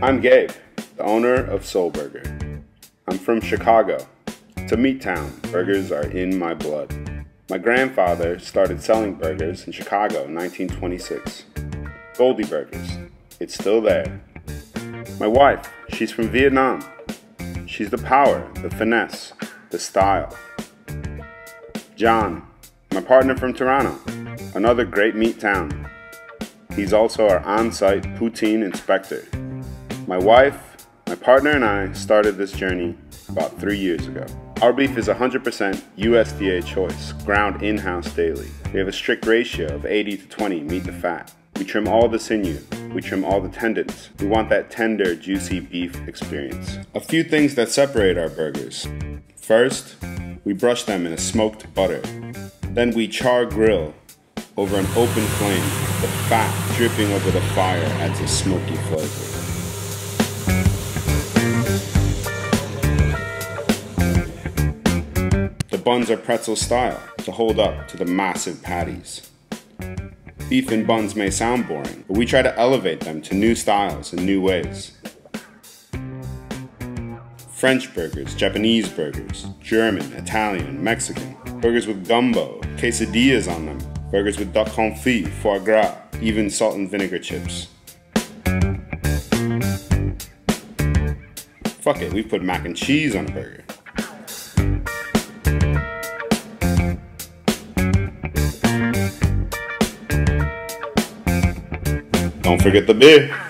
I'm Gabe, the owner of Soul Burger. I'm from Chicago. It's a meat town. Burgers are in my blood. My grandfather started selling burgers in Chicago in 1926. Goldie Burgers. It's still there. My wife, she's from Vietnam. She's the power, the finesse, the style. John, my partner from Toronto, another great meat town. He's also our on site poutine inspector. My wife, my partner, and I started this journey about three years ago. Our beef is 100% USDA choice, ground in house daily. We have a strict ratio of 80 to 20 meat to fat. We trim all the sinew, we trim all the tendons. We want that tender, juicy beef experience. A few things that separate our burgers. First, we brush them in a smoked butter. Then we char grill over an open flame. The fat dripping over the fire adds a smoky flavor. Buns are pretzel style to hold up to the massive patties. Beef and buns may sound boring, but we try to elevate them to new styles and new ways. French burgers, Japanese burgers, German, Italian, Mexican, burgers with gumbo, quesadillas on them, burgers with duck confit, foie gras, even salt and vinegar chips. Fuck it, we put mac and cheese on a burger. Don't forget the beer.